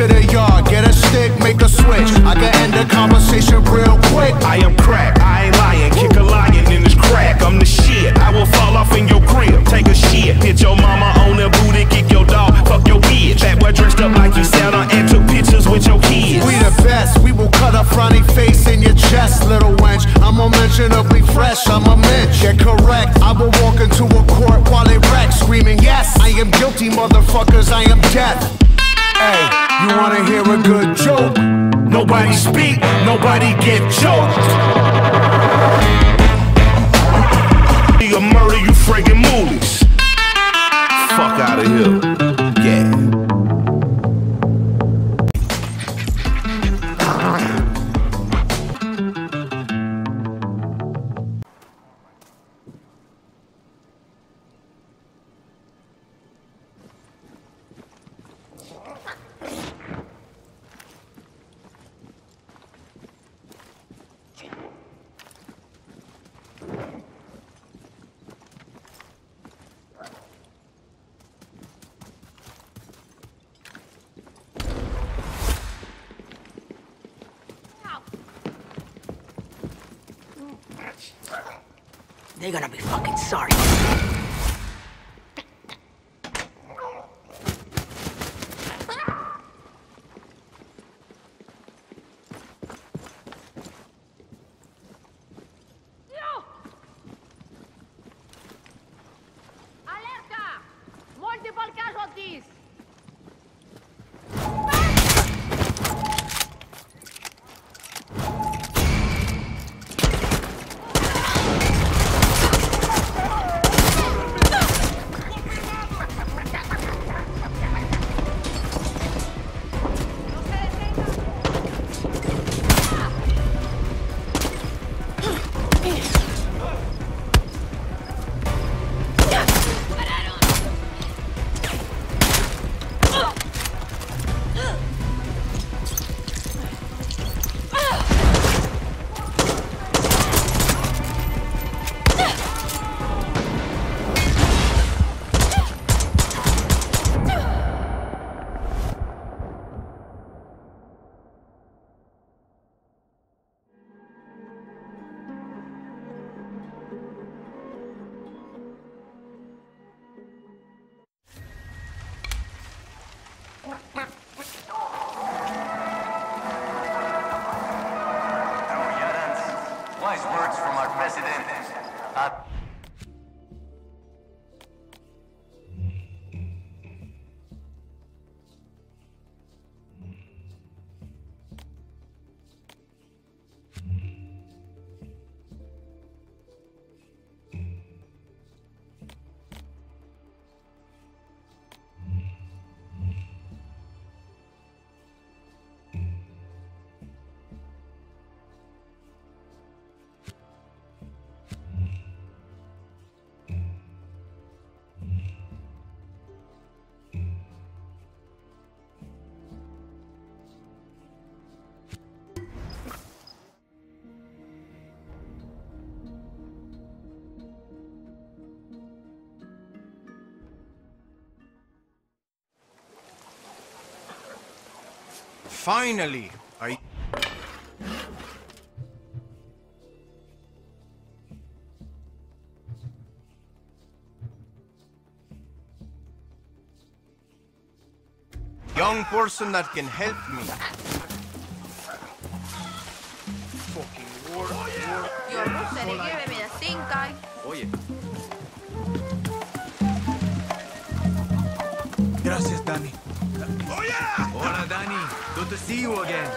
to the yard, get a stick, make a switch. I can end the conversation real quick. I am crack, I ain't lying. Kick a lion in this crack. I'm the shit. I will fall off in your crib, take a shit. Hit your mama on the booty, kick your dog, fuck your bitch. That boy dressed up like you Santa and took pictures with your kids. We the best, we will cut a frowny face in your chest, little wench. I'm unmentionably fresh, I'm a mensch. Yeah, correct. I will walk into a court while it wrecks, screaming, Yes, I am guilty, motherfuckers, I am death. Hey, you wanna hear a good joke? Nobody speak, nobody get choked. You a murder, you friggin' moolies. Fuck out of here. They're gonna be fucking sorry. Finally! I... Young person that can help me. Fucking war, oh, war. Your Russeri, give me the stink eye. Eh. Oye, Gracias, Dani. Hola, Dani. Good to see you again.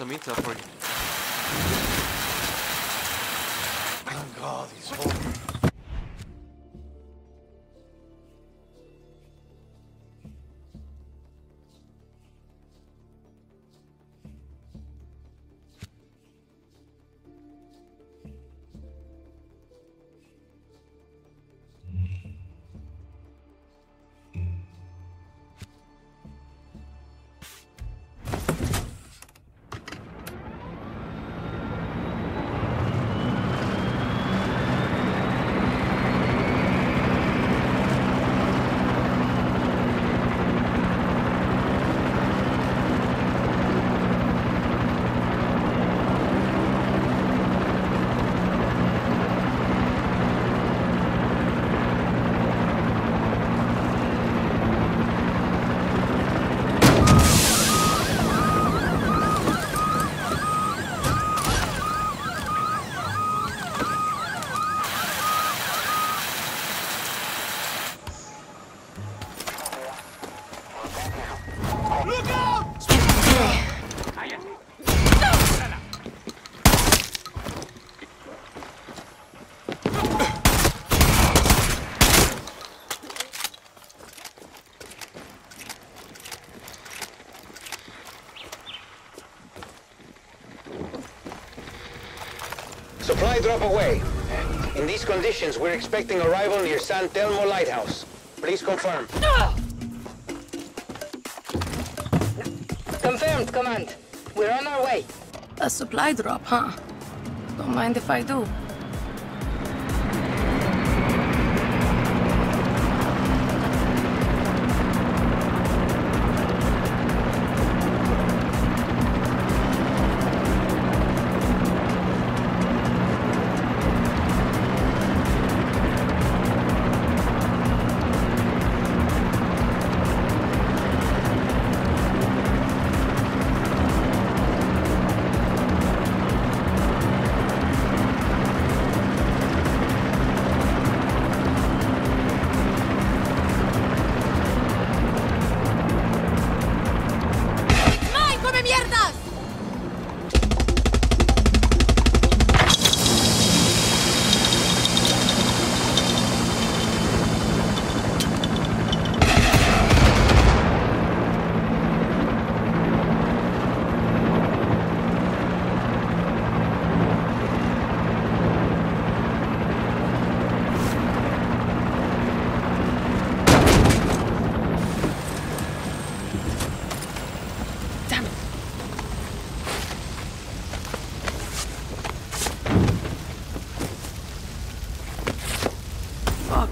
Some intel for you. Thank God he's home. Supply drop away. In these conditions, we're expecting arrival near San Telmo Lighthouse. Please confirm. Confirmed, Command. We're on our way. A supply drop, huh? Don't mind if I do.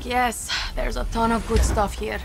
Yes, there's a ton of good stuff here.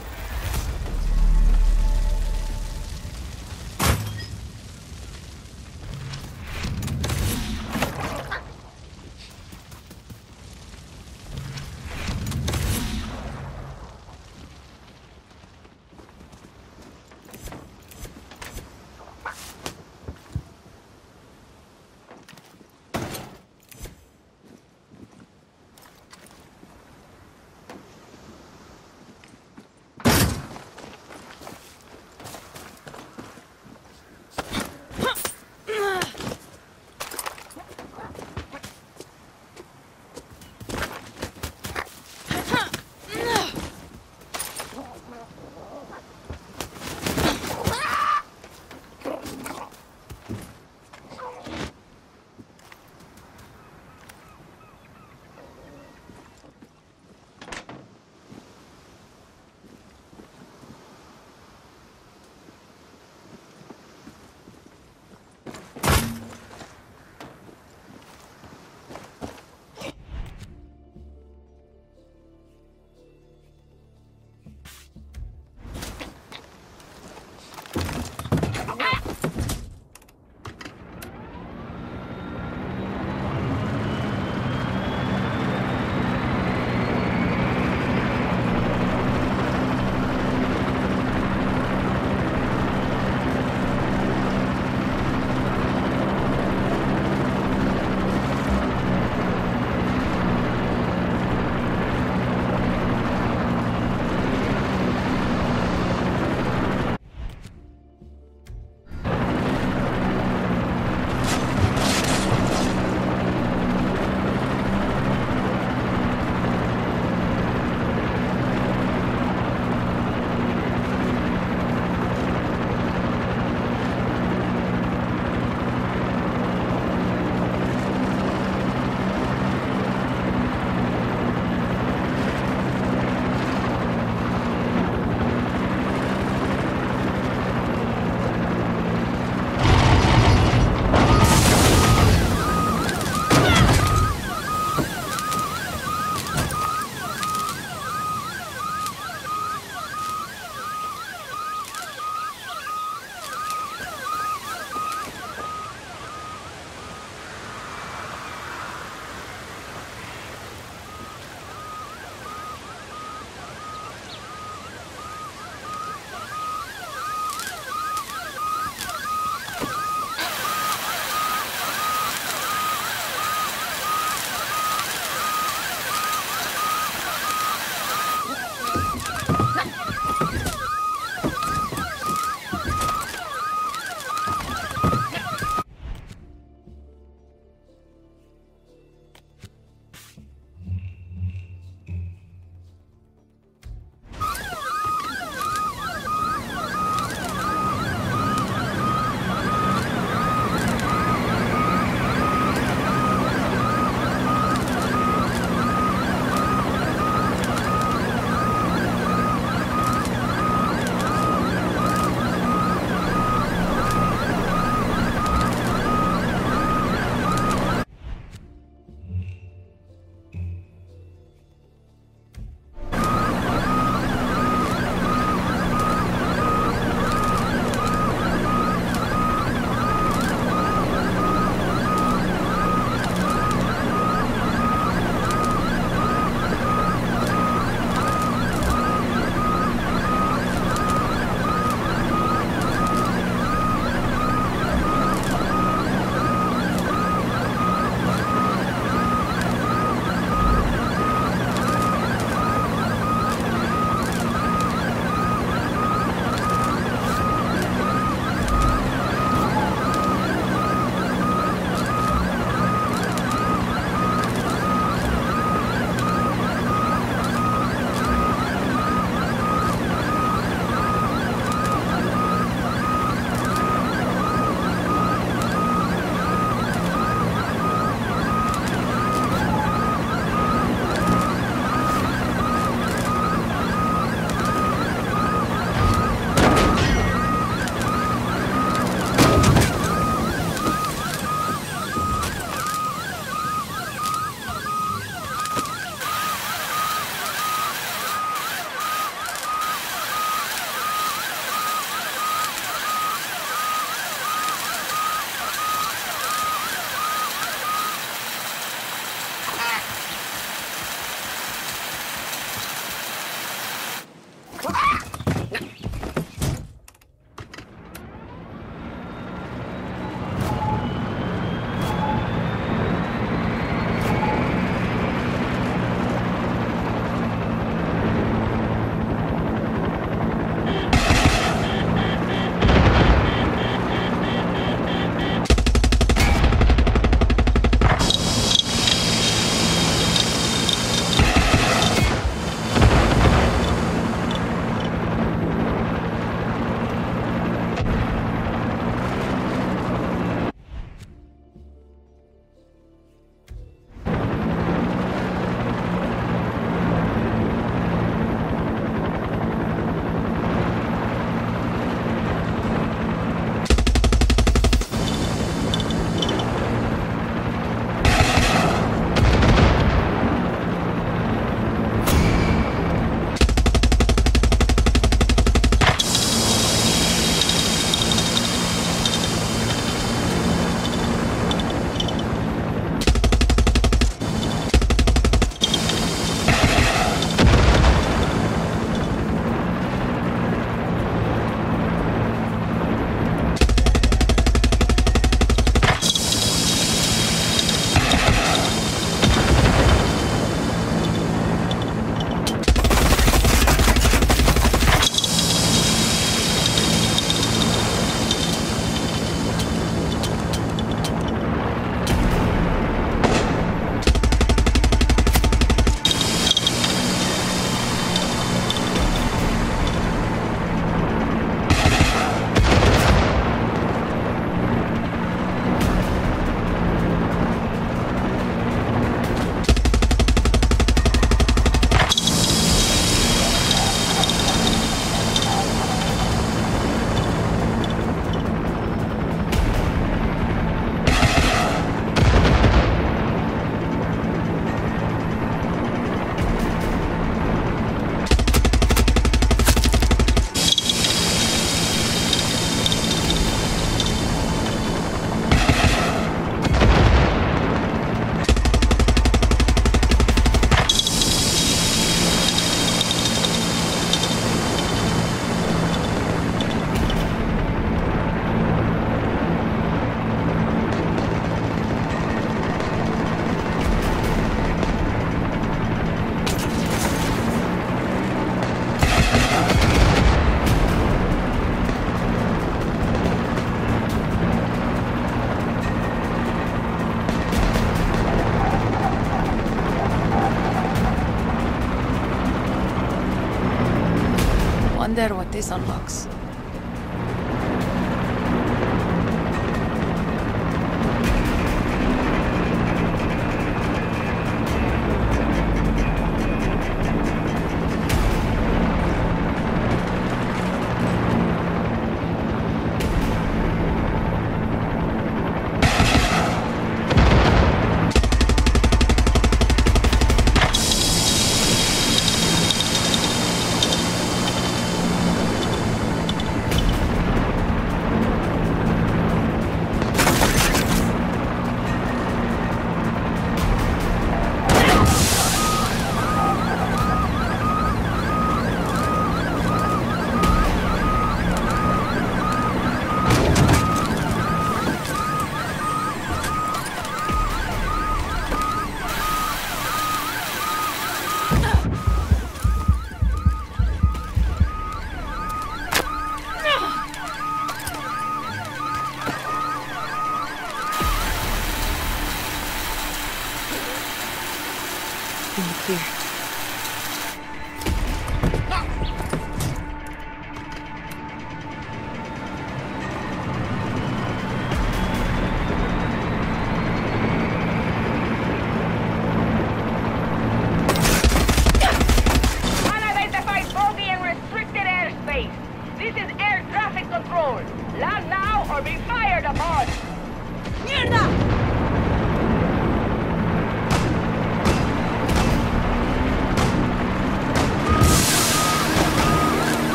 This unlocks.